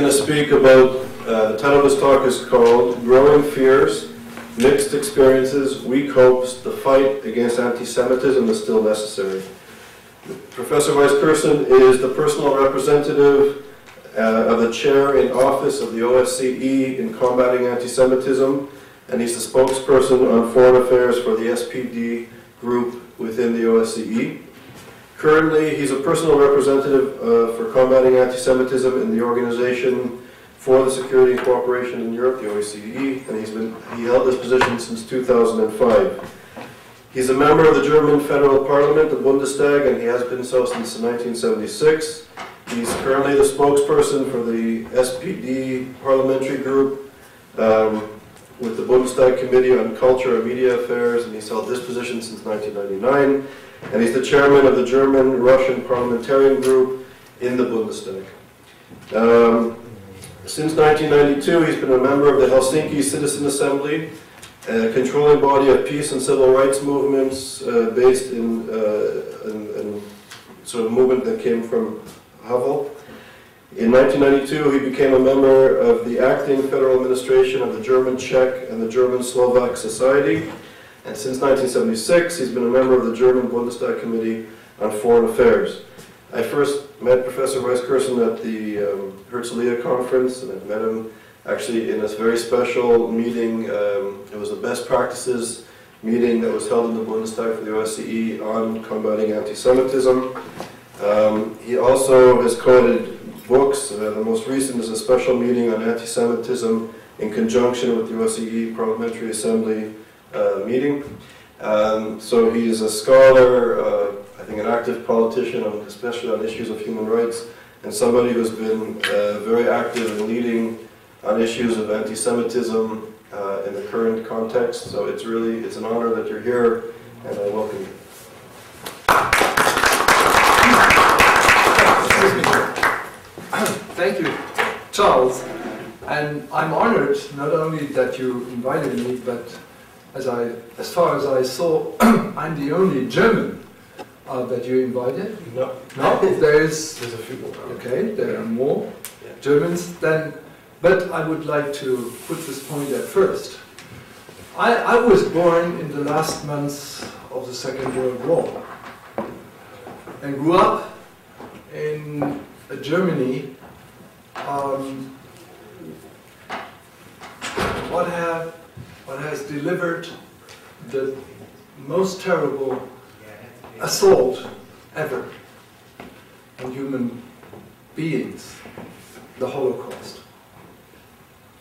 going to speak about, uh, the title of his talk is called Growing Fears, Mixed Experiences, Weak Hopes, the Fight Against Anti-Semitism is Still Necessary. Professor Weisskirchen is the personal representative uh, of the chair in office of the OSCE in combating anti-Semitism, and he's the spokesperson on foreign affairs for the SPD group within the OSCE. Currently, he's a personal representative uh, for combating anti-Semitism in the Organization for the Security and Cooperation in Europe, the OSCE, and he's been he held this position since 2005. He's a member of the German Federal Parliament, the Bundestag, and he has been so since 1976. He's currently the spokesperson for the SPD parliamentary group um, with the Bundestag Committee on Culture and Media Affairs, and he's held this position since 1999. And he's the chairman of the German-Russian parliamentarian group in the Bundestag. Um, since 1992, he's been a member of the Helsinki Citizen Assembly, a controlling body of peace and civil rights movements uh, based in, uh, in, in, sort of movement that came from Havel. In 1992, he became a member of the acting federal administration of the German Czech and the German Slovak Society. And since 1976, he's been a member of the German Bundestag Committee on Foreign Affairs. I first met Professor Weisskirchen at the um, Herzliya conference, and I met him actually in this very special meeting. Um, it was a best practices meeting that was held in the Bundestag for the OSCE on combating anti-Semitism. Um, he also has co-edited books. Uh, the most recent is a special meeting on anti-Semitism in conjunction with the OSCE Parliamentary Assembly meeting. Um, so he is a scholar, uh, I think an active politician, especially on issues of human rights, and somebody who's been uh, very active in leading on issues of anti-Semitism uh, in the current context. So it's really, it's an honor that you're here, and I welcome you. Thank you, Charles. And I'm honored not only that you invited me, but as I, as far as I saw, I'm the only German uh, that you invited. No. No, there's There's a few more. okay, there are more Yeah. Germans than. But I would like to put this point at first. I, I was born in the last months of the Second World War and grew up in a Germany. Um, what have what has delivered the most terrible assault ever on human beings, the Holocaust.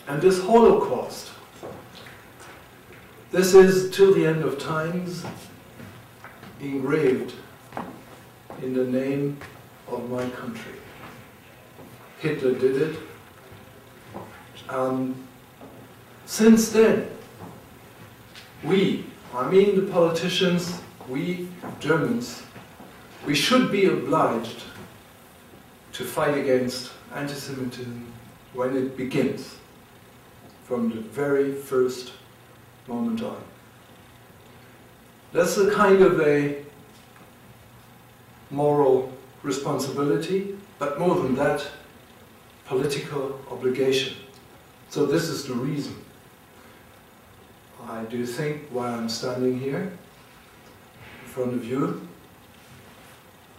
And this Holocaust, this is till the end of times engraved in the name of my country. Hitler did it. Um, since then, we, I mean the politicians, we Germans, we should be obliged to fight against anti-Semitism when it begins, from the very first moment on. That's a kind of a moral responsibility, but more than that, political obligation. So this is the reason I do think while I'm standing here in front of you.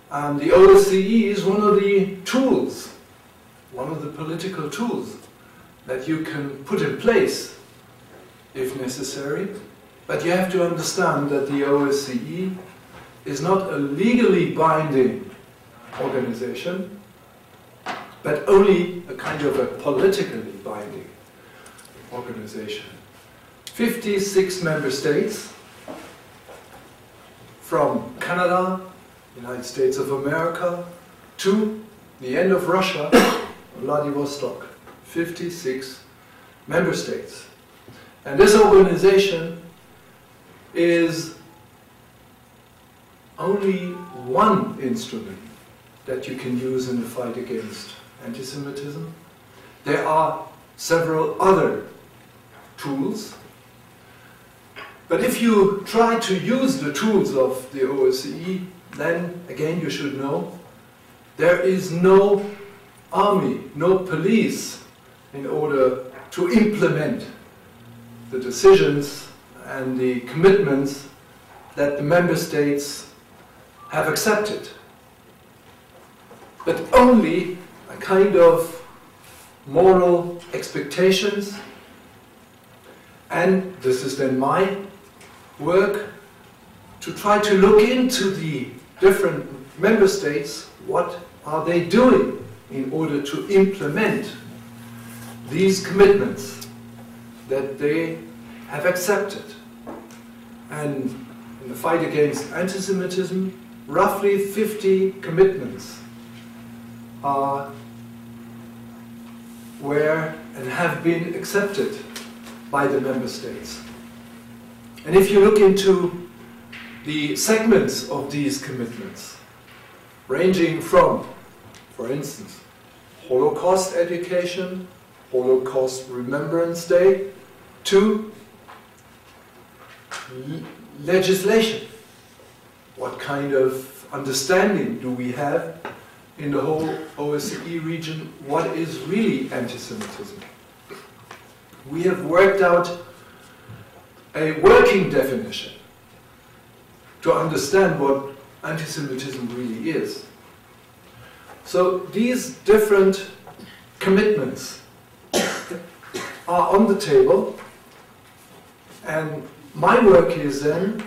And the OSCE is one of the tools, one of the political tools that you can put in place if necessary. But you have to understand that the OSCE is not a legally binding organization, but only a kind of a politically binding organization. 56 member states, from Canada, United States of America, to the end of Russia, Vladivostok. 56 member states. And this organization is only one instrument that you can use in the fight against anti-Semitism. There are several other tools. But if you try to use the tools of the OSCE, then again you should know there is no army, no police in order to implement the decisions and the commitments that the member states have accepted, but only a kind of moral expectations. And this is then my work to try to look into the different member states, what are they doing in order to implement these commitments that they have accepted. And in the fight against anti-Semitism, roughly 50 commitments are where and have been accepted by the member states. And if you look into the segments of these commitments, ranging from, for instance, Holocaust education, Holocaust Remembrance Day, to legislation. What kind of understanding do we have in the whole OSCE region what is really anti-Semitism? We have worked out a working definition to understand what anti-Semitism really is. So these different commitments are on the table and my work is then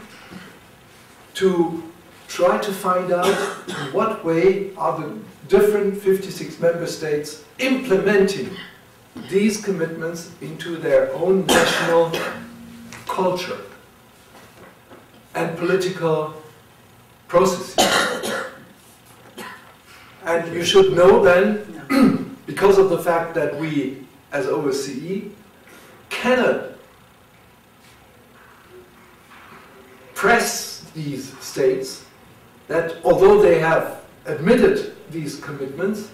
to try to find out in what way are the different 56 member states implementing these commitments into their own national culture and political processes. And you should know then, because of the fact that we, as OSCE, cannot press these states that although they have admitted these commitments,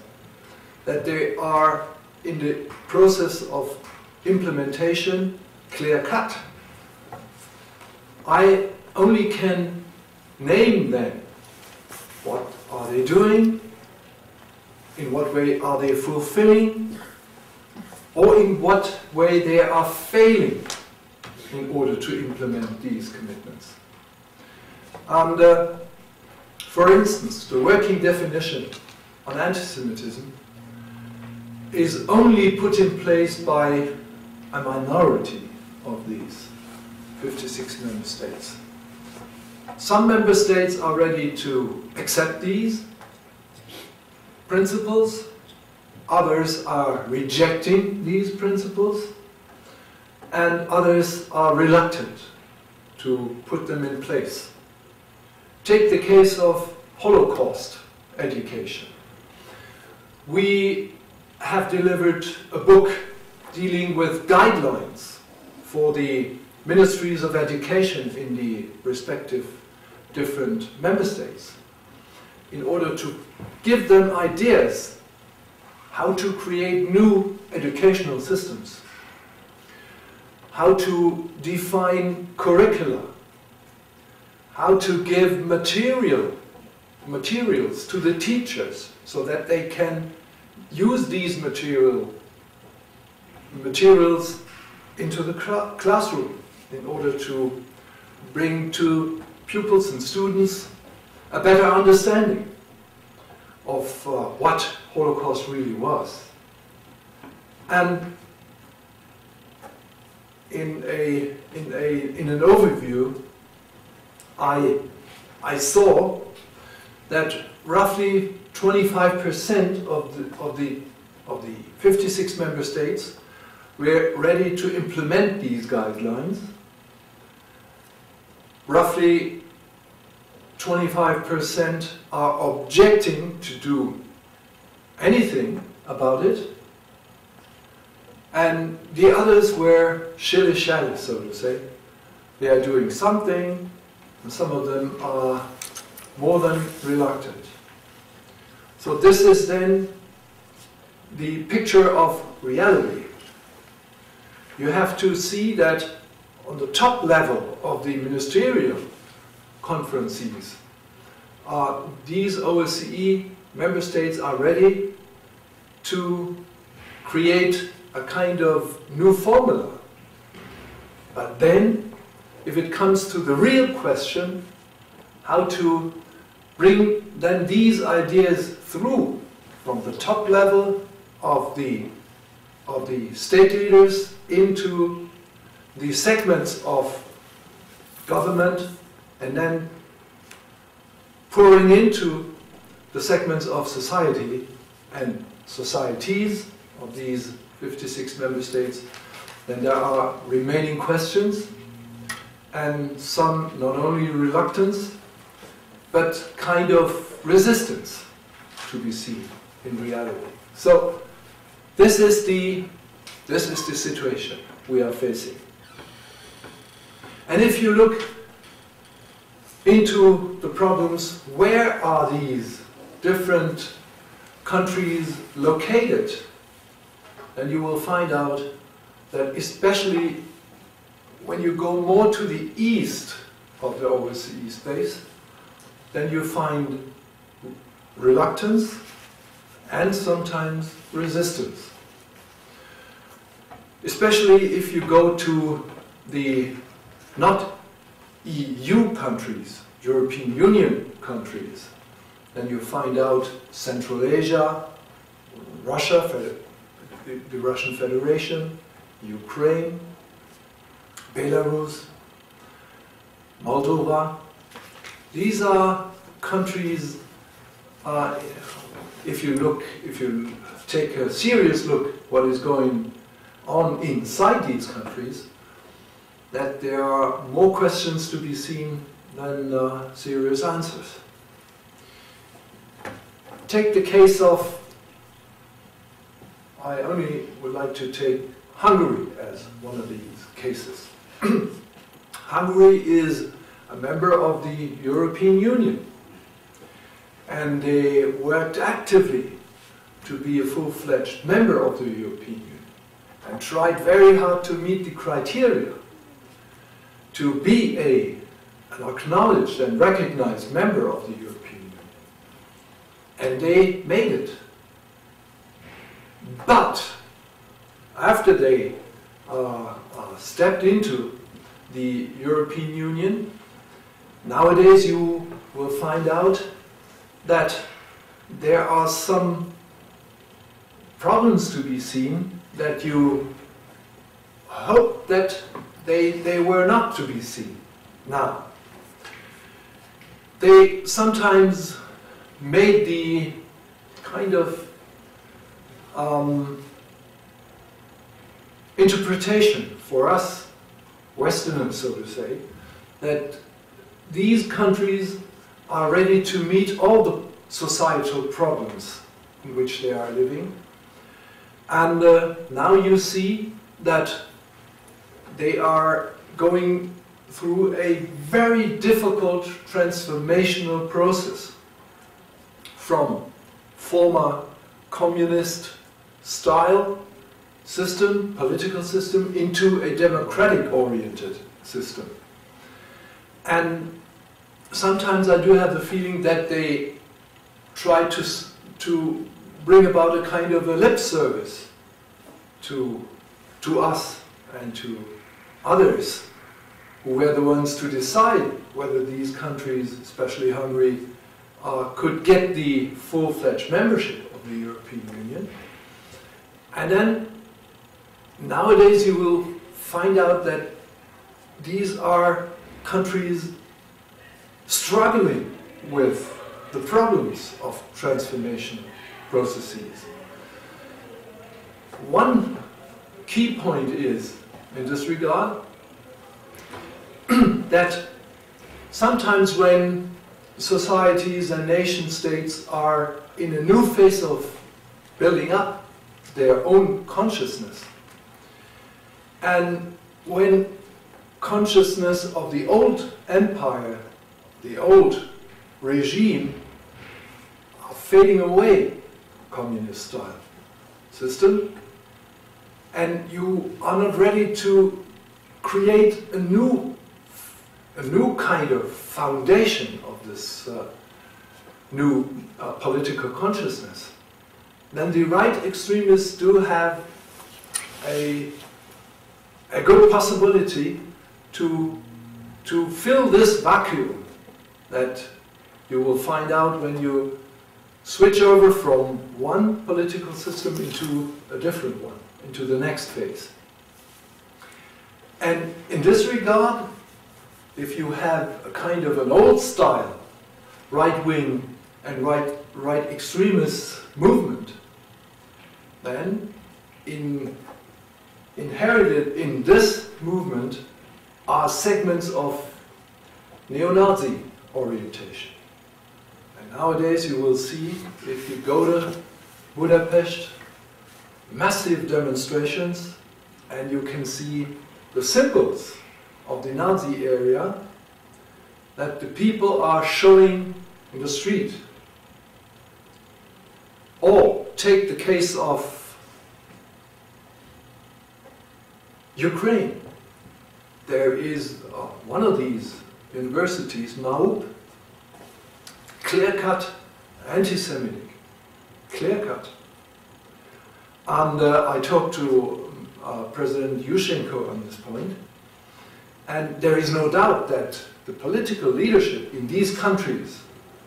that they are in the process of implementation clear cut. I only can name them. What are they doing? In what way are they fulfilling? Or in what way they are failing in order to implement these commitments. And uh, for instance, the working definition on anti-Semitism is only put in place by a minority of these 56 member states. Some member states are ready to accept these principles, others are rejecting these principles, and others are reluctant to put them in place. Take the case of Holocaust education. We have delivered a book dealing with guidelines for the ministries of education in the respective different member states in order to give them ideas how to create new educational systems, how to define curricula, how to give material, materials to the teachers so that they can use these material, materials into the classroom in order to bring to pupils and students a better understanding of uh, what Holocaust really was. And in, a, in, a, in an overview, I, I saw that roughly 25% of the, of, the, of the 56 member states were ready to implement these guidelines. Roughly 25% are objecting to do anything about it. And the others were shilly-shally, so to say. They are doing something, and some of them are more than reluctant. So this is then the picture of reality. You have to see that on the top level of the ministerial conferences, uh, these OSCE member states are ready to create a kind of new formula. But then, if it comes to the real question, how to bring then these ideas through from the top level of the, of the state leaders into the segments of government and then pouring into the segments of society and societies of these 56 member states, then there are remaining questions and some not only reluctance but kind of resistance to be seen in reality. So this is the this is the situation we are facing. And if you look into the problems, where are these different countries located? And you will find out that especially when you go more to the east of the OSCE space, then you find reluctance and sometimes resistance. Especially if you go to the not EU countries, European Union countries, then you find out Central Asia, Russia, the Russian Federation, Ukraine, Belarus, Moldova. These are countries, uh, if you look, if you take a serious look what is going on inside these countries, that there are more questions to be seen than uh, serious answers. Take the case of, I only would like to take Hungary as one of these cases. Hungary is a member of the European Union and they worked actively to be a full-fledged member of the European Union and tried very hard to meet the criteria to be a, an acknowledged and recognized member of the European Union. And they made it. But after they uh, uh, stepped into the European Union, nowadays you will find out that there are some problems to be seen that you hope that they, they were not to be seen. Now, they sometimes made the kind of um, interpretation for us, Westerners, so to say, that these countries are ready to meet all the societal problems in which they are living. And uh, now you see that they are going through a very difficult transformational process from former communist style system, political system, into a democratic oriented system. And sometimes I do have the feeling that they try to, to bring about a kind of a lip service to, to us and to others who were the ones to decide whether these countries, especially Hungary, uh, could get the full-fledged membership of the European Union. And then nowadays you will find out that these are countries struggling with the problems of transformation processes. One key point is in this regard that sometimes when societies and nation states are in a new phase of building up their own consciousness, and when consciousness of the old empire, the old regime, are fading away, communist style system, and you are not ready to create a new, a new kind of foundation of this uh, new uh, political consciousness, then the right extremists do have a, a good possibility to, to fill this vacuum that you will find out when you switch over from one political system into a different one, into the next phase. And in this regard, if you have a kind of an old style right wing and right, right extremist movement, then in, inherited in this movement are segments of neo Nazi orientation. And nowadays you will see, if you go to Budapest, massive demonstrations, and you can see the symbols of the Nazi area that the people are showing in the street. Or take the case of Ukraine. There is uh, one of these universities, MAUP, clear-cut anti-Semitic, clear-cut. And uh, I talked to uh, President Yushchenko on this point, and there is no doubt that the political leadership in these countries,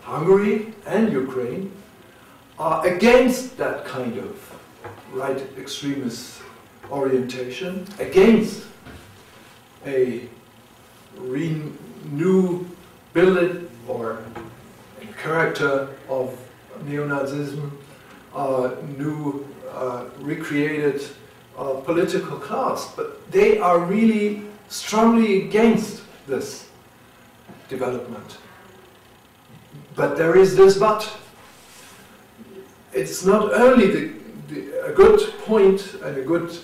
Hungary and Ukraine, are against that kind of right extremist orientation, against a renew build or character of neo-Nazism, uh, new uh, recreated uh, political class, but they are really strongly against this development. But there is this but. It's not only the, the, a good point and a good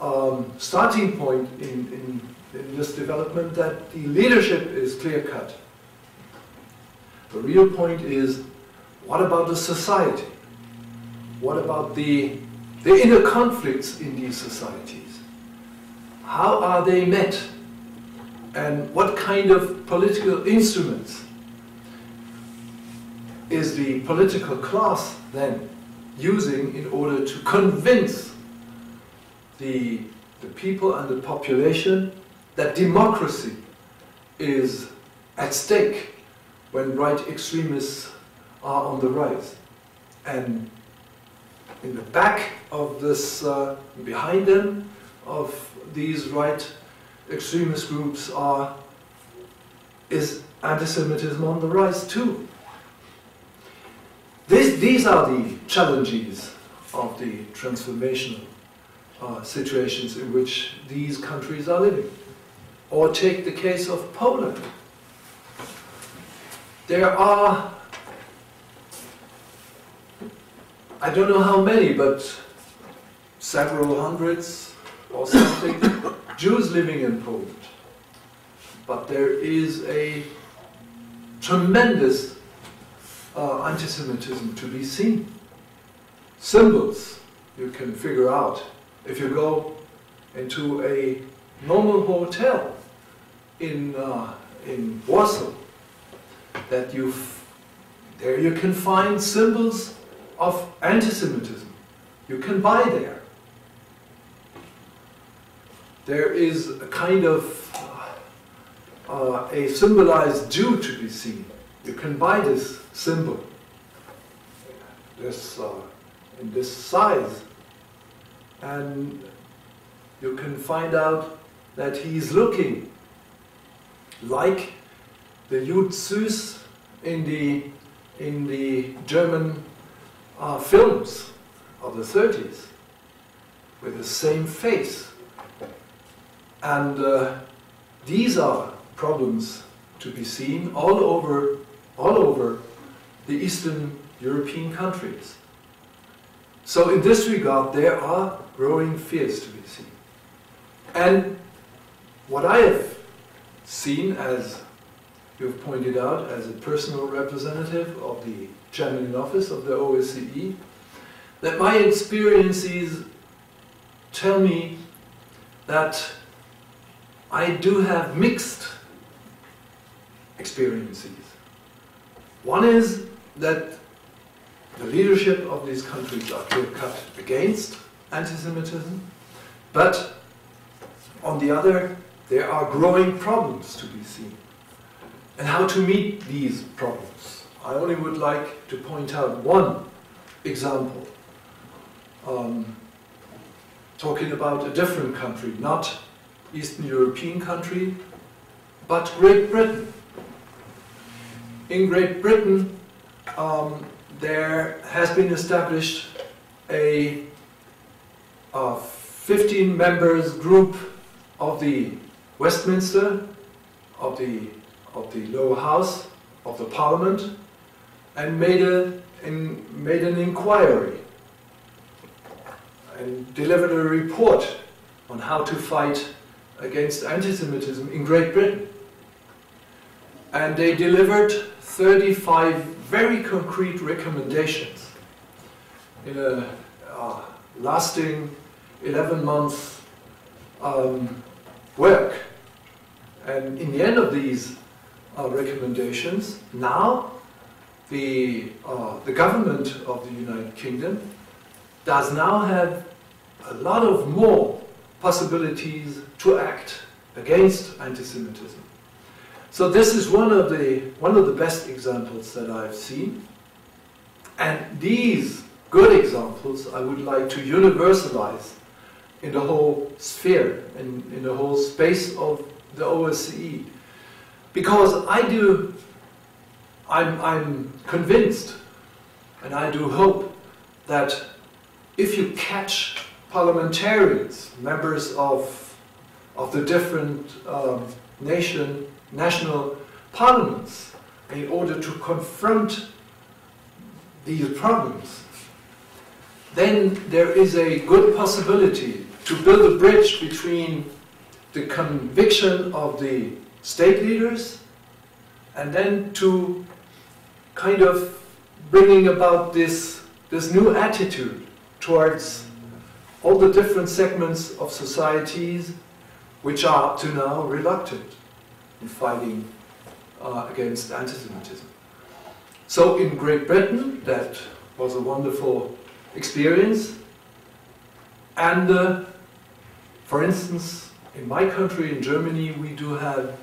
um, starting point in, in, in this development that the leadership is clear cut. The real point is what about the society? What about the, the inner conflicts in these societies? How are they met? And what kind of political instruments is the political class then using in order to convince the, the people and the population that democracy is at stake when right extremists are on the rise. And in the back of this, uh, behind them, of these right extremist groups are, is anti-Semitism on the rise too. This, these are the challenges of the transformational uh, situations in which these countries are living. Or take the case of Poland. There are, I don't know how many, but several hundreds or something Jews living in Poland. But there is a tremendous uh, anti-Semitism to be seen. Symbols you can figure out if you go into a normal hotel in uh, in Warsaw. That you there you can find symbols of anti-Semitism. You can buy there. There is a kind of uh, a symbolized Jew to be seen. You can buy this symbol, this uh, in this size, and you can find out that he's looking like the Jud Süß in the in the German uh, films of the 30s, with the same face. And uh, these are problems to be seen all over, all over the Eastern European countries. So in this regard, there are growing fears to be seen. And what I have seen, as you've pointed out, as a personal representative of the chairman in office of the OSCE, that my experiences tell me that I do have mixed experiences. One is that the leadership of these countries are clear cut against anti Semitism, but on the other, there are growing problems to be seen. And how to meet these problems? I only would like to point out one example. Um, talking about a different country, not Eastern European country, but Great Britain. In Great Britain, um, there has been established a, a 15 members group of the Westminster, of the, of the lower house, of the parliament, and made, a, in, made an inquiry and delivered a report on how to fight against anti-Semitism in Great Britain. And they delivered 35 very concrete recommendations in a uh, lasting 11 months um, work. And in the end of these uh, recommendations, now the, uh, the government of the United Kingdom does now have a lot of more possibilities to act against anti-Semitism. So this is one of the one of the best examples that I've seen. And these good examples I would like to universalize in the whole sphere, in, in the whole space of the OSCE. Because I do, I'm, I'm convinced, and I do hope, that if you catch parliamentarians, members of, of the different um, nation, national parliaments, in order to confront these problems, then there is a good possibility to build a bridge between the conviction of the state leaders and then to kind of bringing about this, this new attitude towards all the different segments of societies which are up to now reluctant in fighting uh, against anti-Semitism. So in Great Britain, that was a wonderful experience. And uh, for instance, in my country, in Germany, we do have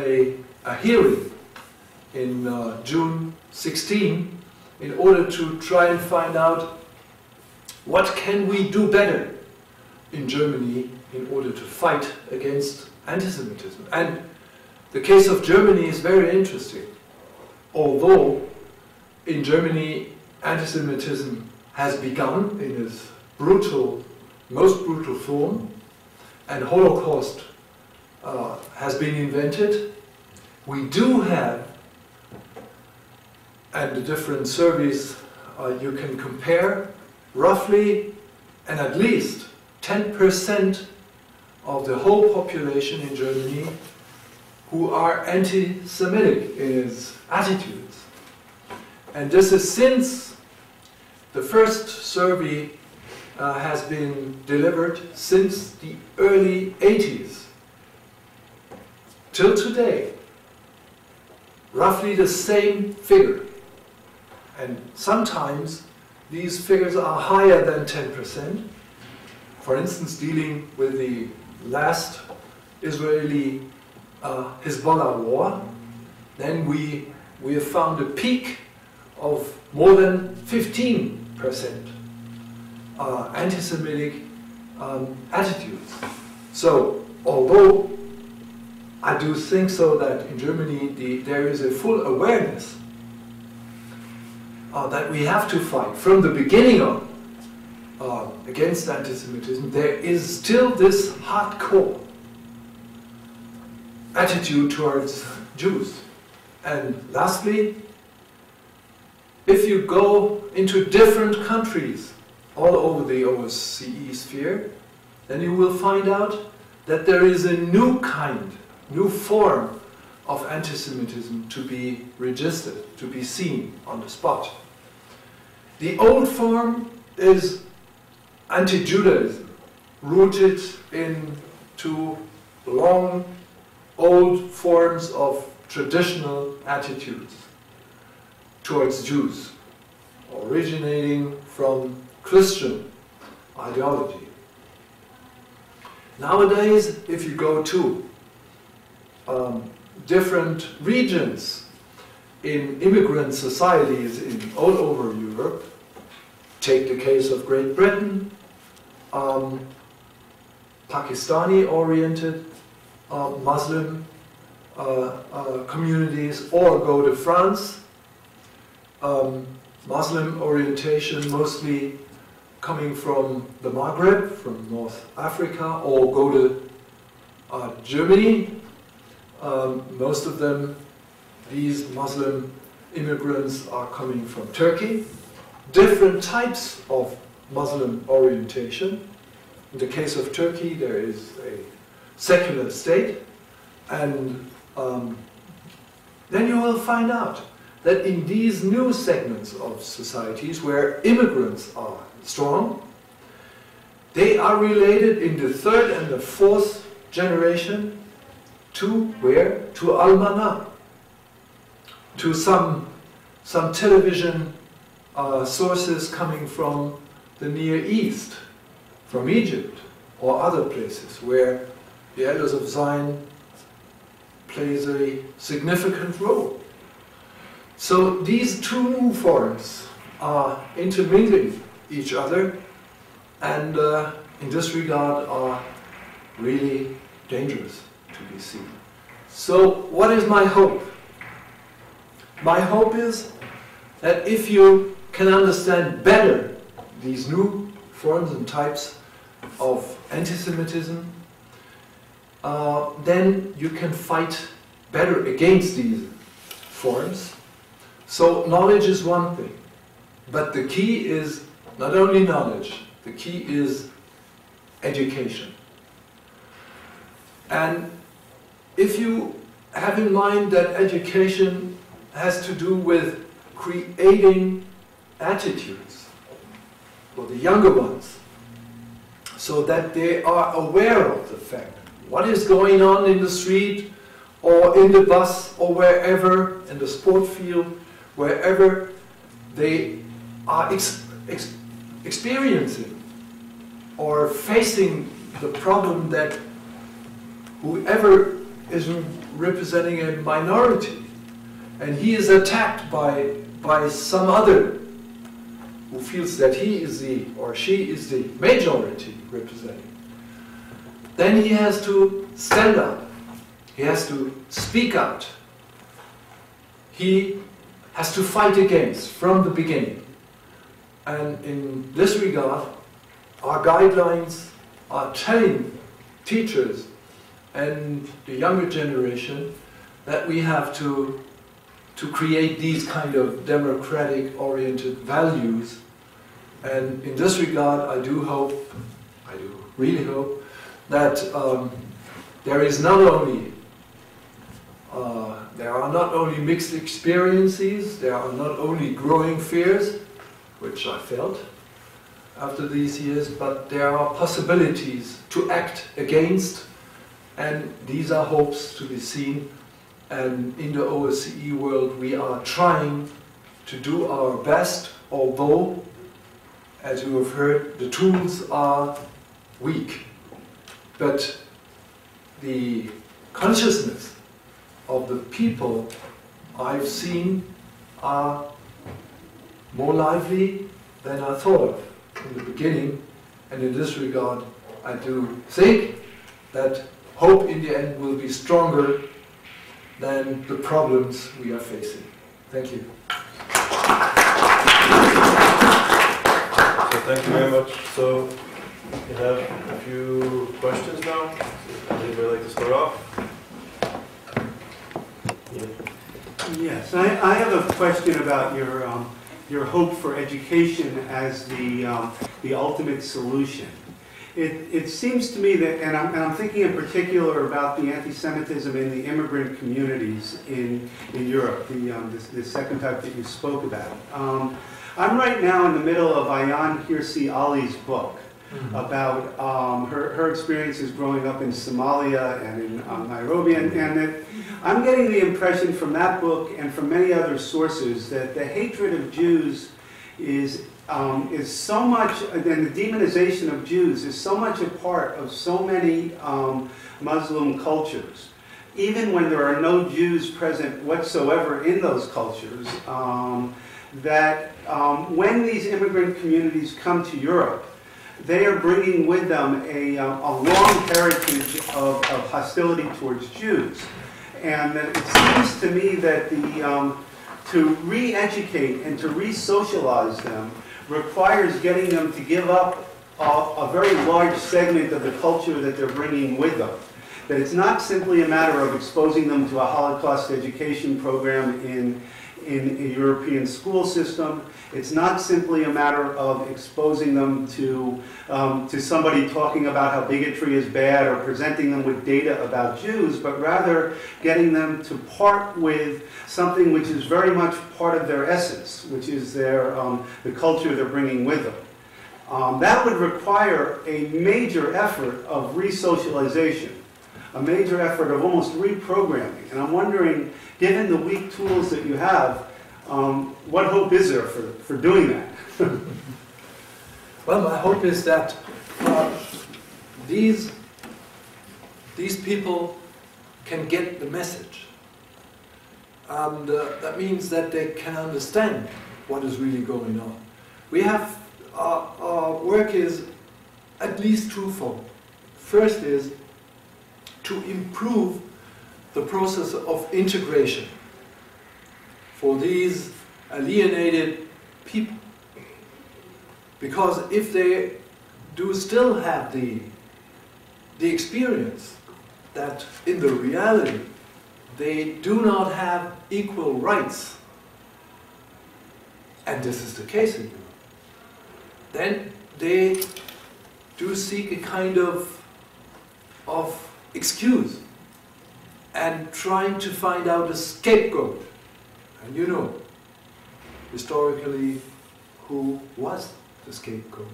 a, a hearing in uh, June 16 in order to try and find out what can we do better in Germany in order to fight against anti-Semitism. And the case of Germany is very interesting. Although in Germany anti-Semitism has begun in its brutal, most brutal form, and Holocaust uh, has been invented, we do have, and the different surveys uh, you can compare, roughly and at least 10% of the whole population in Germany who are anti-Semitic in its attitudes. And this is since the first survey uh, has been delivered since the early 80s till today. Roughly the same figure. And sometimes these figures are higher than 10%. For instance, dealing with the last Israeli uh, Hezbollah war, then we, we have found a peak of more than 15% uh, anti-Semitic um, attitudes. So, although I do think so that in Germany the, there is a full awareness uh, that we have to fight from the beginning on uh, against anti-Semitism, there is still this hardcore attitude towards Jews. And lastly, if you go into different countries all over the OSCE sphere, then you will find out that there is a new kind, new form of anti-Semitism to be registered, to be seen on the spot. The old form is anti-Judaism, rooted into long, old forms of traditional attitudes towards Jews, originating from Christian ideology. Nowadays, if you go to um, different regions in immigrant societies in all over Europe, take the case of Great Britain, um, Pakistani-oriented uh, Muslim uh, uh, communities, or go to France, um, Muslim orientation mostly coming from the Maghreb, from North Africa, or go to uh, Germany. Um, most of them, these Muslim immigrants are coming from Turkey. Different types of Muslim orientation. In the case of Turkey, there is a secular state, and um, then you will find out that in these new segments of societies where immigrants are strong, they are related in the third and the fourth generation to where? To Al-Manar, to some, some television uh, sources coming from the Near East, from Egypt or other places where the elders of Zion plays a significant role. So these two forms are intermingling each other and uh, in this regard are really dangerous to be seen. So what is my hope? My hope is that if you can understand better these new forms and types of anti-Semitism, uh, then you can fight better against these forms. So knowledge is one thing, but the key is not only knowledge, the key is education. And if you have in mind that education has to do with creating attitudes for the younger ones, so that they are aware of the fact what is going on in the street or in the bus or wherever, in the sport field, wherever they are ex ex experiencing or facing the problem that whoever is representing a minority and he is attacked by, by some other who feels that he is the or she is the majority representing, then he has to stand up. He has to speak out. He has to fight against from the beginning. And in this regard, our guidelines are telling teachers and the younger generation that we have to, to create these kind of democratic oriented values. And in this regard, I do hope, I do really hope, that um, there is not only uh, there are not only mixed experiences, there are not only growing fears, which I felt after these years, but there are possibilities to act against, and these are hopes to be seen. And in the OSCE world, we are trying to do our best, although, as you have heard, the tools are weak. But the consciousness of the people I've seen are more lively than I thought of in the beginning. And in this regard, I do think that hope in the end will be stronger than the problems we are facing. Thank you. So thank you very much. So we have a few questions now. Anybody like to start off? Yeah. Yes, I, I have a question about your, um, your hope for education as the, um, the ultimate solution. It, it seems to me that, and I'm, and I'm thinking in particular about the anti-Semitism in the immigrant communities in, in Europe, the, um, second type that you spoke about. Um, I'm right now in the middle of Ayaan Hirsi Ali's book about um, her, her experiences growing up in Somalia and in um, Nairobi, and, and that I'm getting the impression from that book and from many other sources that the hatred of Jews is, um, is so much, and the demonization of Jews is so much a part of so many um, Muslim cultures. Even when there are no Jews present whatsoever in those cultures, um, that um, when these immigrant communities come to Europe, they are bringing with them a, uh, a long heritage of, of hostility towards Jews. And it seems to me that the, um, to re-educate and to re-socialize them requires getting them to give up a, a very large segment of the culture that they're bringing with them. That it's not simply a matter of exposing them to a Holocaust education program in, in a European school system. It's not simply a matter of exposing them to, um, to somebody talking about how bigotry is bad or presenting them with data about Jews, but rather getting them to part with something which is very much part of their essence, which is their, um, the culture they're bringing with them. Um, that would require a major effort of re-socialization, a major effort of almost reprogramming. And I'm wondering, given the weak tools that you have, um, what hope is there for, for doing that? Well, my hope is that uh, these, these people can get the message. And uh, that means that they can understand what is really going on. We have, our, our work is at least twofold. First is to improve the process of integration for these alienated people. Because if they do still have the, the experience that in the reality they do not have equal rights, and this is the case in Europe, then they do seek a kind of, of excuse and trying to find out a scapegoat. And you know, historically, who was the scapegoat.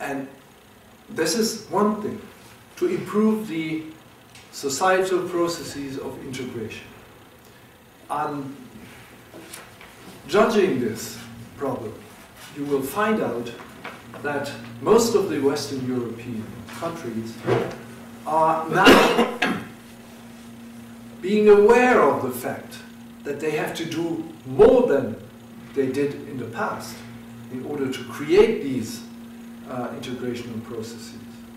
And this is one thing, to improve the societal processes of integration. And judging this problem, you will find out that most of the Western European countries are now being aware of the fact that they have to do more than they did in the past in order to create these uh, integrational processes.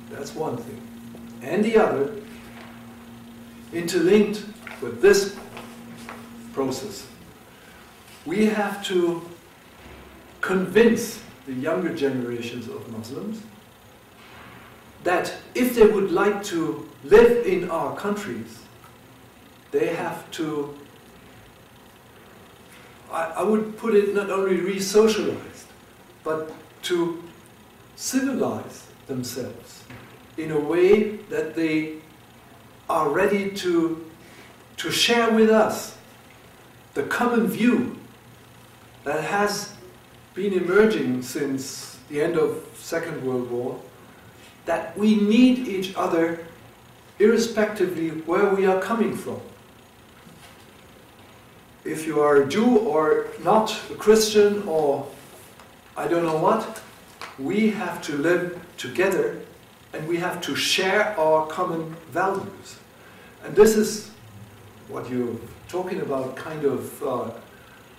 That's one thing. And the other, interlinked with this process, we have to convince the younger generations of Muslims that if they would like to live in our countries, they have to, I, I would put it not only re socialized, but to civilize themselves in a way that they are ready to, to share with us the common view that has been emerging since the end of Second World War, that we need each other irrespectively where we are coming from. If you are a Jew or not, a Christian or I don't know what, we have to live together and we have to share our common values. And this is what you're talking about, kind of, uh,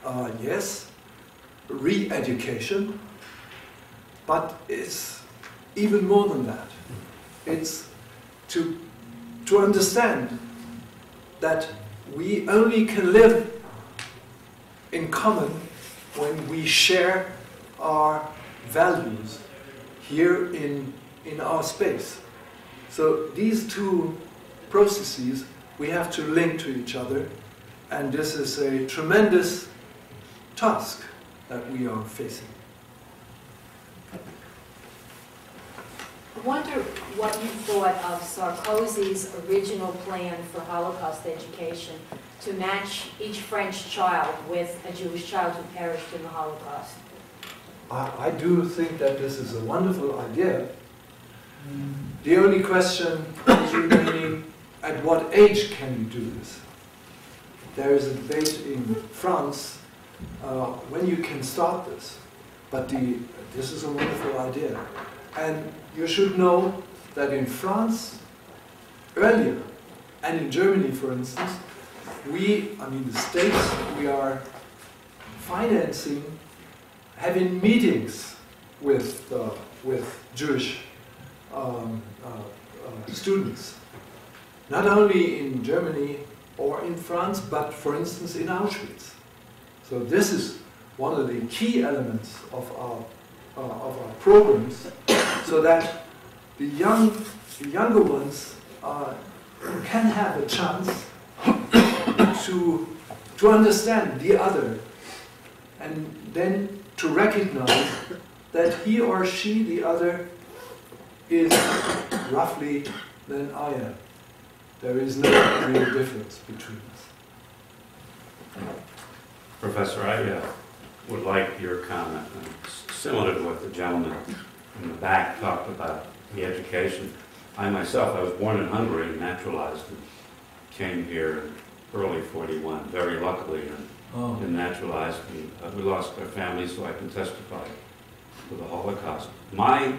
uh, yes, re-education, but it's even more than that. It's to, to understand that we only can live in common when we share our values here in, in our space. So these two processes we have to link to each other, and this is a tremendous task that we are facing. Wonder what you thought of Sarkozy's original plan for Holocaust education to match each French child with a Jewish child who perished in the Holocaust. I, I do think that this is a wonderful idea. The only question is remaining, at what age can you do this? There is a debate in France uh, when you can start this. But the, this is a wonderful idea. And you should know that in France, earlier, and in Germany, for instance, we, I mean the states, we are financing, having meetings with, uh, with Jewish um, uh, uh, students. Not only in Germany or in France, but for instance in Auschwitz. So this is one of the key elements of our, uh, of our programs, so that the young, the younger ones uh, can have a chance to, to understand the other and then to recognize that he or she, the other, is roughly than I am. There is no real difference between us. Professor, I uh, would like your comment, uh, similar to what the gentleman in the back talked about, the education. I myself, I was born in Hungary, naturalized, and came here in early 41, very luckily, and Oh. been naturalized. and, uh, We lost our family, so I can testify to the Holocaust. My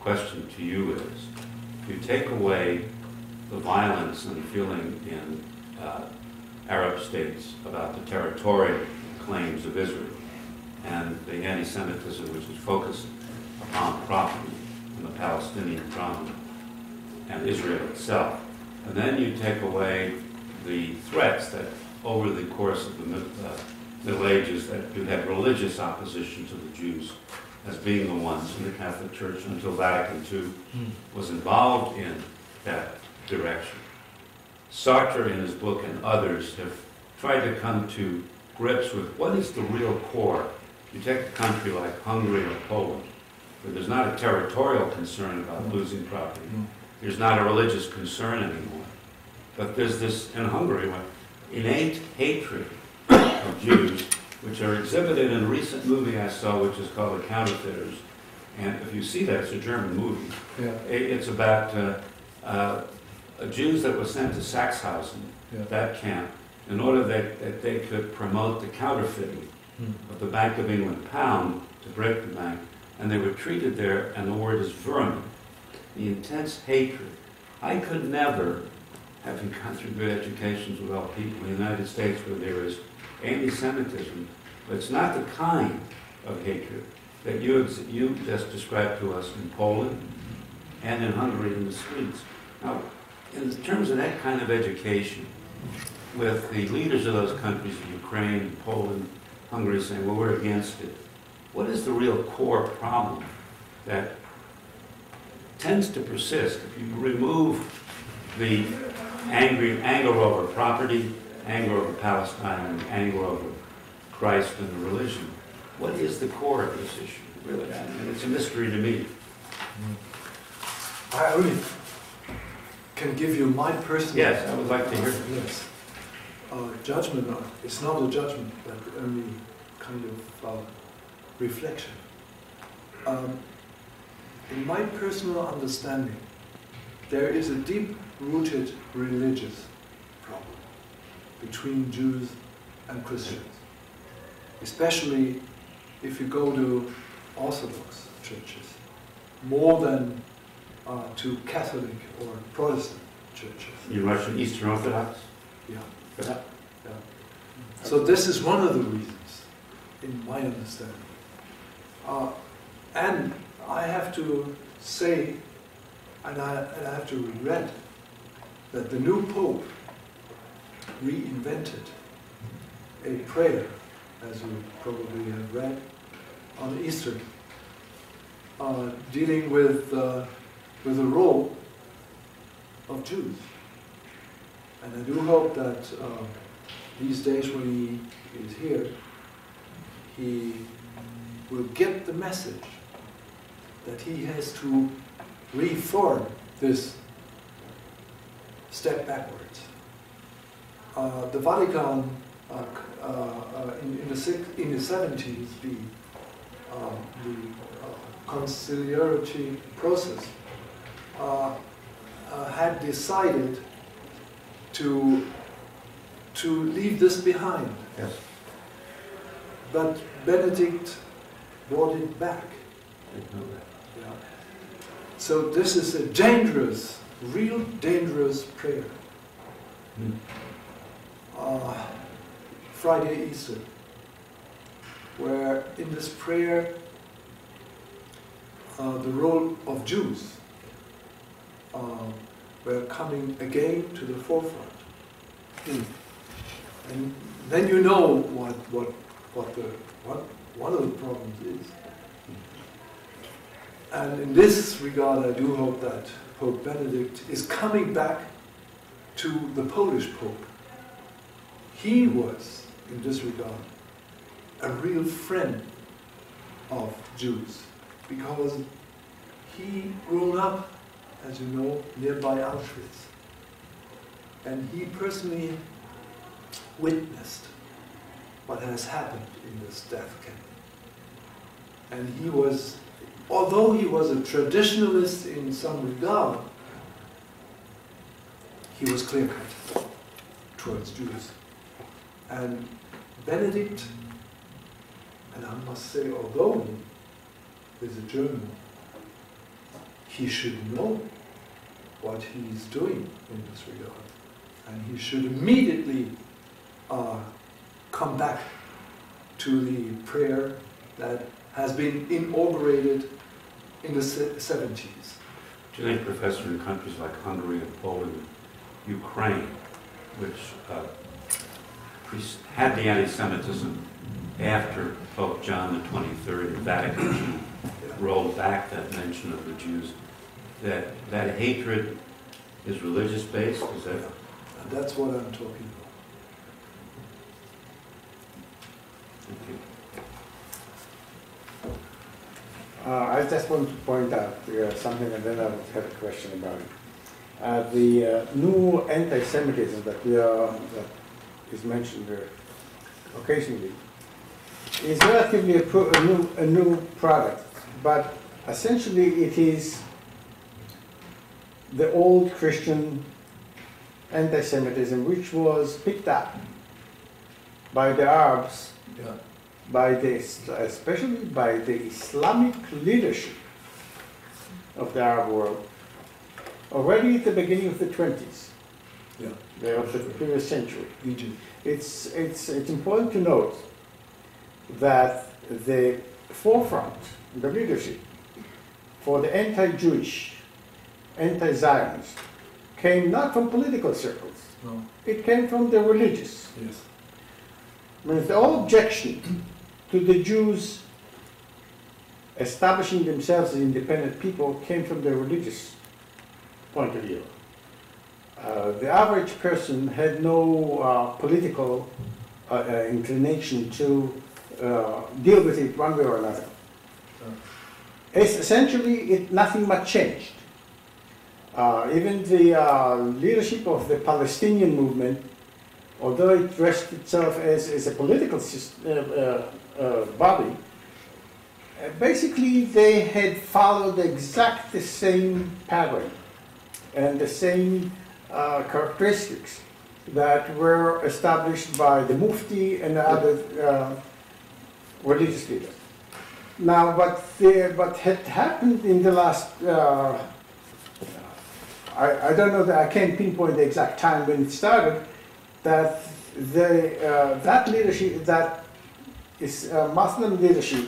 question to you is, if you take away the violence and feeling in uh, Arab states about the territorial claims of Israel and the anti-Semitism which is focused upon property and the Palestinian problem and Israel itself. And then you take away the threats that over the course of the Mid- uh, Middle Ages that you had religious opposition to the Jews as being the ones in the Catholic Church until Vatican II was involved in that direction. Sartre in his book and others have tried to come to grips with what is the real core. You take a country like Hungary or Poland, where there's not a territorial concern about losing property. There's not a religious concern anymore. But there's this, in Hungary, innate hatred of Jews, which are exhibited in a recent movie I saw, which is called The Counterfeiters. And if you see that, it's a German movie. Yeah, It- It's about uh, uh, Jews that were sent to Sachsenhausen, yeah. that camp, in order that, that they could promote the counterfeiting. Of the Bank of England pound to break the bank. And they were treated there, and the word is vermin. The intense hatred. I could never, having gone through good educations with all people in the United States where there is anti-Semitism, but it's not the kind of hatred that you, you just described to us in Poland and in Hungary in the streets. Now, in terms of that kind of education, with the leaders of those countries, Ukraine, and Poland, Hungary, saying, well, we're against it, what is the real core problem that tends to persist if you remove the angry, anger over property, anger over Palestine, and anger over Christ and the religion? What is the core of this issue, really? And it's a mystery to me. I only can give you my personal. Yes, I would like to hear. Yes. Uh, judgment, on- it's not a judgment, but only kind of uh, reflection. Um, in my personal understanding, there is a deep-rooted religious problem between Jews and Christians, especially if you go to Orthodox churches, more than uh, to Catholic or Protestant churches. You Russian Eastern Orthodox? Yeah. Good. Yeah. So this is one of the reasons, in my understanding. Uh, and I have to say, and I, and I have to regret, that the new Pope reinvented a prayer, as you probably have read, on Easter, uh, dealing with, uh, with the role of Jews. And I do hope that uh, these days when he is here, he will get the message that he has to reform this step backwards. Uh, the Vatican, uh, uh, uh, in, in, the in the 70s, the, um, the uh, conciliarity process uh, had decided to, to leave this behind. Yes. But Benedict brought it back. I didn't know that. Yeah. So this is a dangerous, real dangerous prayer. Hmm. Uh, Friday Easter, where in this prayer uh, the role of Jews uh, were coming again to the forefront. Hmm. And then you know what, what, what the, what one of the problems is. And in this regard, I do hope that Pope Benedict is coming back to the Polish Pope. He was, in this regard, a real friend of Jews because he grew up, as you know, nearby Auschwitz. And he personally witnessed what has happened in this death camp. And he was, although he was a traditionalist in some regard, he was clear cut towards Jews. And Benedict, and I must say, although he is a German, he should know what he's doing in this regard. And he should immediately uh, come back to the prayer that has been inaugurated in the 70s. Do you think, Professor, in countries like Hungary and Poland, Ukraine, which uh, had the anti-Semitism after Pope John the 23rd and Vatican II rolled back that mention of the Jews, that that hatred is religious based? Is that And that's what I'm talking about. thank you. Uh, I just want to point out uh, something and then I would have a question about it. Uh, the uh, new anti-Semitism that we are, that is mentioned uh, occasionally is relatively a, pro- a, new, a new product, but essentially it is the old Christian anti-Semitism which was picked up by the Arabs Yeah. by the, especially by the Islamic leadership of the Arab world, already at the beginning of the 20s, Yeah. the- of the previous century. Egypt. It's, it's, it's important to note that the forefront, the leadership for the anti-Jewish, anti-Zionist, came not from political circles, No. it came from the religious. Yes. I mean, the whole objection to the Jews establishing themselves as independent people came from the religious point of view. Uh, the average person had no uh, political uh, uh, inclination to uh, deal with it one way or another. It's essentially, it, nothing much changed. Uh, even the uh, leadership of the Palestinian movement although it dressed itself as, as a political syst- uh, uh, uh, body, uh, basically they had followed exact the same pattern and the same characteristics that were established by the Mufti and the other religious leaders. Now, what, the, what had happened in the last, uh, I, I don't know that I can't pinpoint the exact time when it started, that the, uh, that leadership, that is uh, Muslim leadership,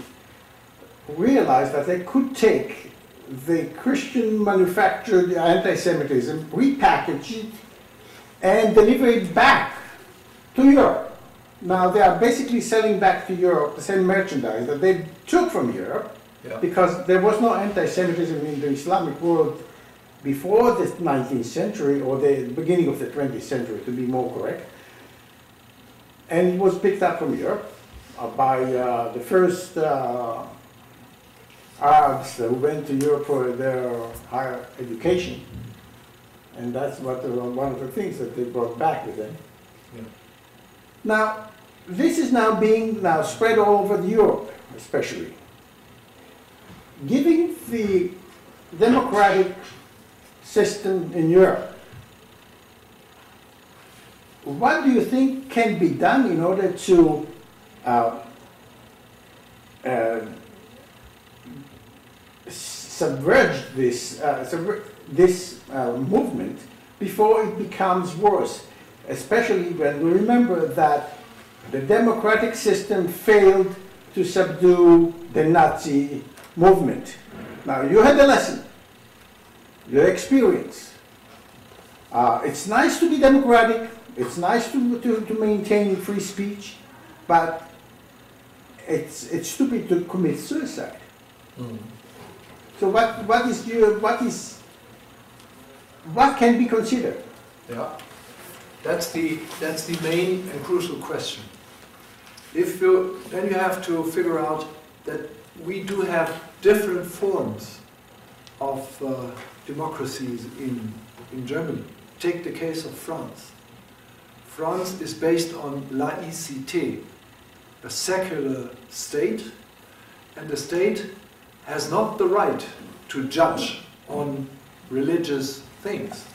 realized that they could take the Christian manufactured anti-Semitism, repackage it, and deliver it back to Europe. Now they are basically selling back to Europe the same merchandise that they took from Europe, Yeah. because there was no anti-Semitism in the Islamic world before the 19th century or the beginning of the 20th century, to be more correct. And it was picked up from Europe uh, by uh, the first uh, Arabs who went to Europe for their higher education. And that's what uh, one of the things that they brought back with them. Yeah. Now, this is now being now spread all over Europe, especially. Giving the democratic system in Europe, what do you think can be done in order to uh, uh, this, uh, subver- this uh, movement before it becomes worse. Especially when we remember that the democratic system failed to subdue the Nazi movement. Now, you had a lesson, your experience. Uh, it's nice to be democratic, it's nice to, to, to maintain free speech, but it's, it's stupid to commit suicide. So what, what is your, what is, what can be considered? Yeah, that's the, that's the main and crucial question. If you, then you have to figure out that we do have different forms of uh, democracies in, in Germany. Take the case of France. France is based on laïcité, a secular state, and the state has not the right to judge on religious things.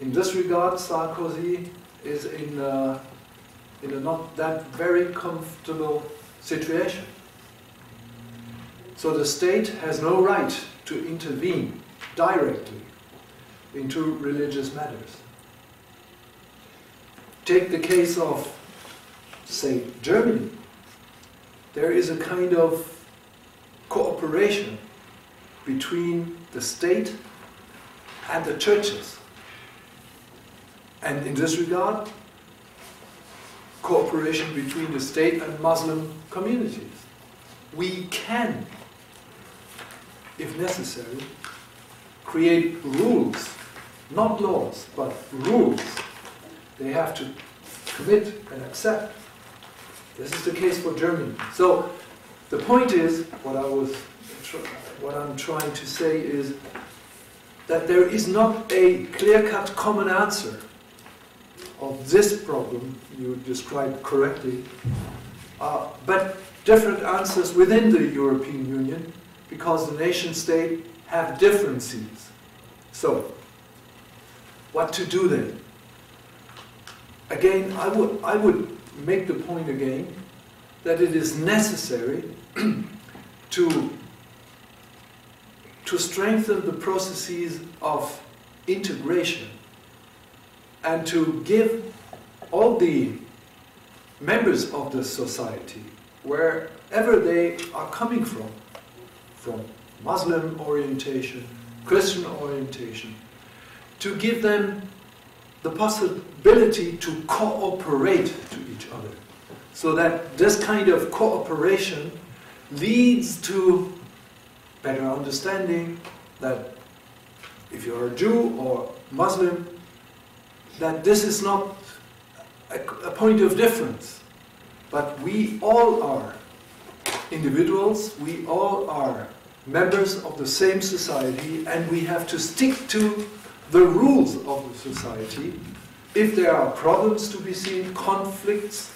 In this regard, Sarkozy is in a, in a not that very comfortable situation. So the state has no right to intervene directly into religious matters. Take the case of, say, Germany. There is a kind of cooperation between the state and the churches. And in this regard, cooperation between the state and Muslim communities. We can, if necessary, create rules, not laws, but rules they have to commit and accept. This is the case for Germany. So the point is, what I was, what I'm trying to say is that there is not a clear-cut common answer of this problem you described correctly, uh, but different answers within the European Union because the nation state have differences. So, what to do then? Again, I would, I would make the point again that it is necessary to, to strengthen the processes of integration and to give all the members of the society, wherever they are coming from, from Muslim orientation, Christian orientation, to give them the possibility to cooperate to each other. So that this kind of cooperation leads to better understanding that if you're a Jew or Muslim, that this is not a, a point of difference, but we all are individuals, we all are members of the same society, and we have to stick to the rules of the society. If there are problems to be seen, conflicts,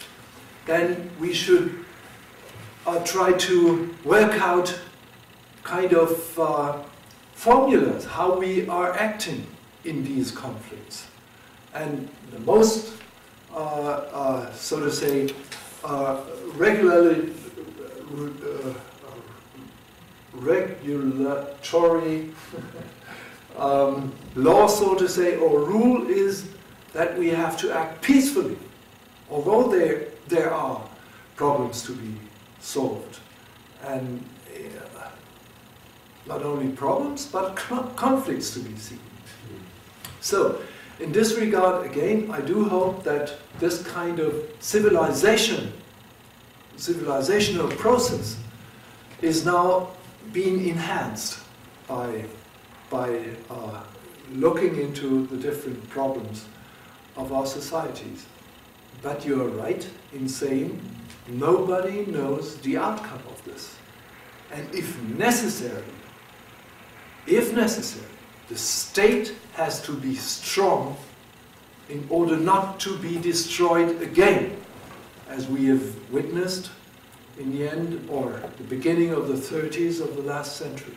then we should uh, try to work out kind of uh, formulas how we are acting in these conflicts. And the most, uh, uh, so to say, uh, regularly uh, regulatory um, law, so to say, or rule is that we have to act peacefully, although there, there are problems to be solved. And uh, not only problems, but conflicts to be seen. So, in this regard, again, I do hope that this kind of civilization, civilizational process, is now being enhanced by by uh, looking into the different problems of our societies. But you are right in saying nobody knows the outcome of this. And if necessary, if necessary, the state has to be strong in order not to be destroyed again, as we have witnessed in the end or the beginning of the 30s of the last century.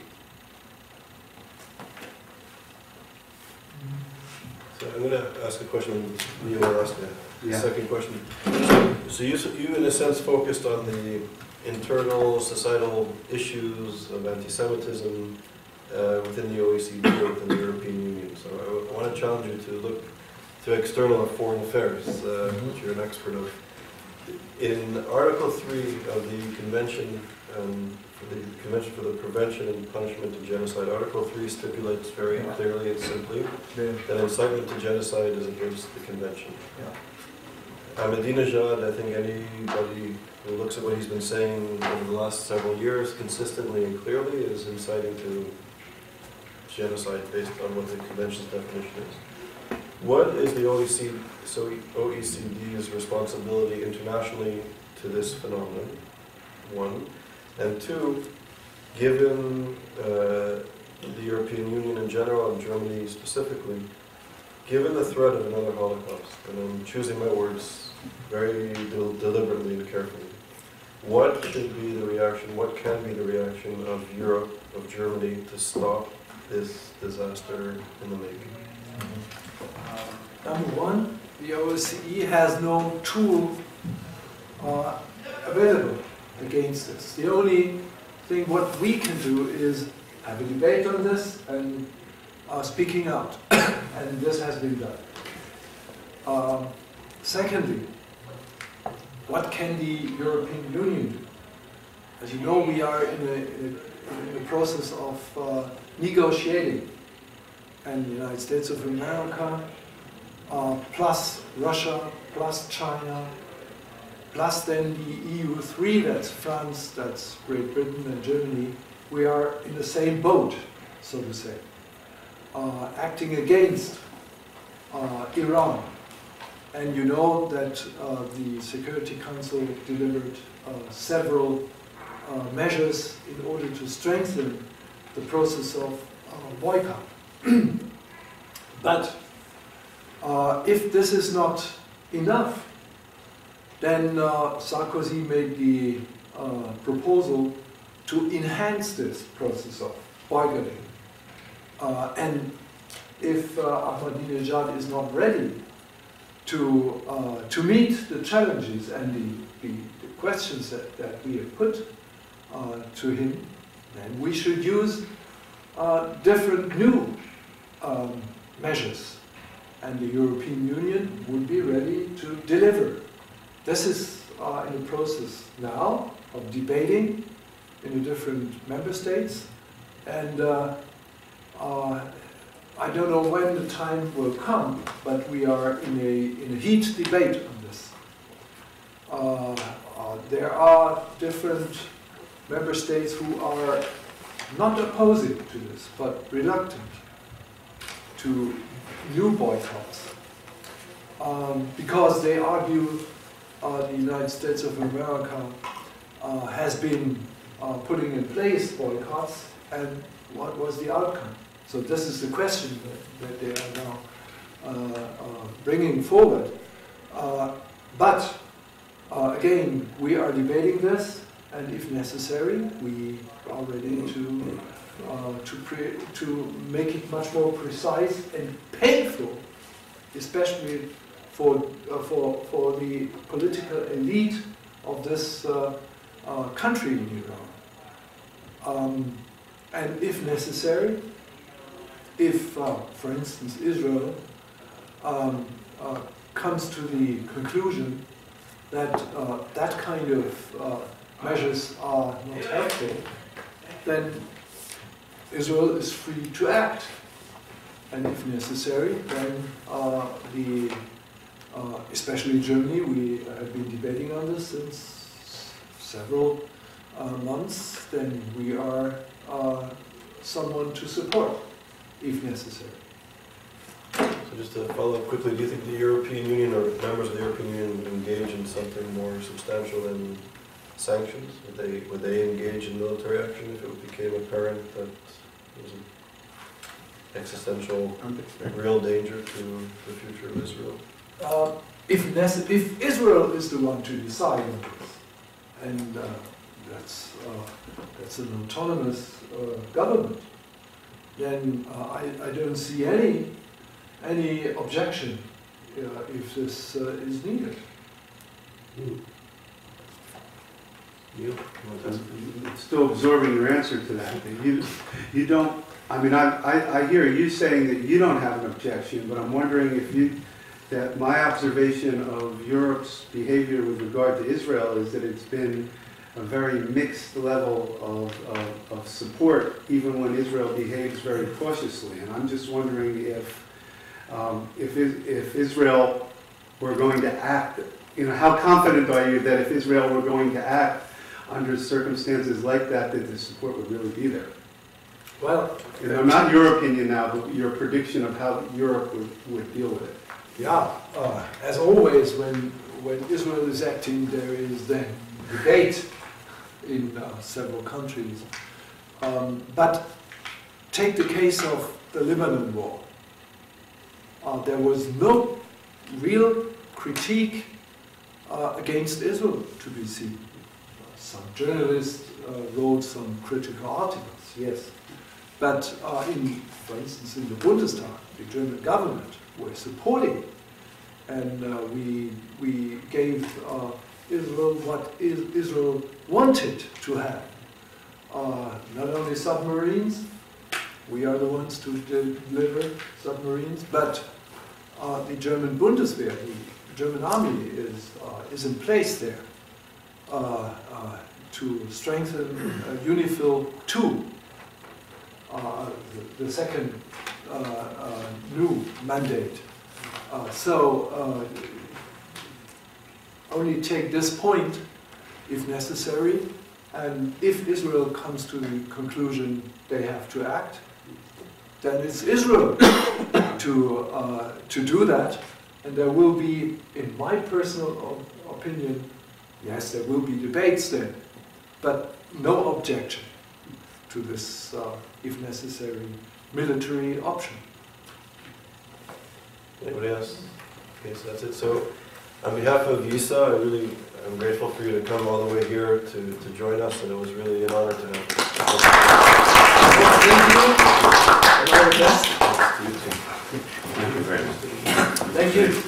So I'm gonna ask a question, you were asking, the Yeah. second question. So you, you in a sense focused on the internal societal issues of anti-Semitism uh, within the OSCE or within the European Union. So I want to challenge you to look to external and foreign affairs, uh, which you're an expert of. In Article 3 of the Convention, um, for the Convention for the Prevention and Punishment of Genocide, Article 3 stipulates very clearly and simply that incitement to genocide is against the convention. Yeah. Ahmadinejad, I think anybody who looks at what he's been saying over the last several years consistently and clearly is inciting to genocide based on what the convention's definition is. What is the OSCE, so OSCE's responsibility internationally to this phenomenon? One. And two, given uh, the European Union in general and Germany specifically, given the threat of another Holocaust, and I'm choosing my words very del- deliberately and carefully, what should be the reaction, what can be the reaction of Europe, of Germany, to stop this disaster in the making? Number one, the OSCE has no tool uh, available against this. The only thing what we can do is have a debate on this and uh, speaking out, and this has been done. Um, secondly, what can the European Union do? As you know, we are in a process of uh, negotiating, and the United States of America uh, plus Russia, plus China, plus then the EU3, that's France, that's Great Britain and Germany, we are in the same boat, so to say, uh, acting against uh, Iran. And you know that uh, the Security Council delivered uh, several uh, measures in order to strengthen the process of uh, boycott. but uh, if this is not enough, then uh, Sarkozy made the proposal to enhance this process of boycotting. Uh, and if uh, Ahmadinejad is not ready to, uh, to meet the challenges and the, the, the questions that, that we have put to him, then we should use uh, different new um, measures and the European Union would be ready to deliver. This is uh, in the process now of debating in the different member states, and uh, uh, I don't know when the time will come, but we are in a, in a heat debate on this. Uh, uh, there are different member states who are not opposing to this, but reluctant to new boycotts um, because they argue uh, the United States of America uh, has been uh, putting in place boycotts and what was the outcome? So this is the question that, that they are now uh, uh, bringing forward. Uh, but again, we are debating this and if necessary, we are ready to uh, to, to make it much more precise and painful, especially for, uh, for, for the political elite of this uh, uh country in Iran. Um, and if necessary, if, uh, for instance, Israel um, uh, comes to the conclusion that that kind of measures are not helpful, then Israel is free to act. And if necessary, then uh, the, uh, especially Germany, we have been debating on this since several uh, months, then we are uh, someone to support if necessary. So just to follow up quickly, do you think the European Union or members of the European Union would engage in something more substantial than sanctions? Would they, would they engage in military action if it became apparent that there was an existential, real danger to the future of Israel? Uh, if, nece- if Israel is the one to decide on this, and uh, that's, uh, that's an autonomous uh, government, then uh, I, I don't see any, any objection uh, if this uh, is needed. Neil, Still absorbing your answer to that. that You, you don't, I mean, I, I, I hear you saying that you don't have an objection, but I'm wondering if you, that my observation of Europe's behavior with regard to Israel is that it's been a very mixed level of, of, of support, even when Israel behaves very cautiously. And I'm just wondering if, um, if, if Israel were going to act, you know, how confident are you that if Israel were going to act under circumstances like that, that the support would really be there? Well, You know, not your opinion now, but your prediction of how Europe would, would deal with it. Yeah, uh, as always, when, when Israel is acting, there is then debate in uh, several countries. Um, but take the case of the Lebanon war. Uh, there was no real critique uh, against Israel to be seen. Some journalists uh, wrote some critical articles, yes. But uh, in, for instance, in the Bundestag, the German government were supporting, and uh, we we gave uh, Israel what is Israel wanted to have. Uh, not only submarines, we are the ones to deliver submarines, but uh, the German Bundeswehr, the German army, is uh, is in place there to strengthen uh, UNIFIL two uh, the, the second uh, uh, new mandate. Uh, so uh, only take this point if necessary, and if Israel comes to the conclusion they have to act, then it's Israel to uh, to do that, and there will be, in my personal opinion, yes, there will be debates then, but no objection to this, uh, if necessary, military option. Anybody else? Okay, so that's it. So on behalf of YIISA, I really, I'm grateful for you to come all the way here to, to join us, and it was really an honor to have. Thank you, and all. Thank you very much. Thank you.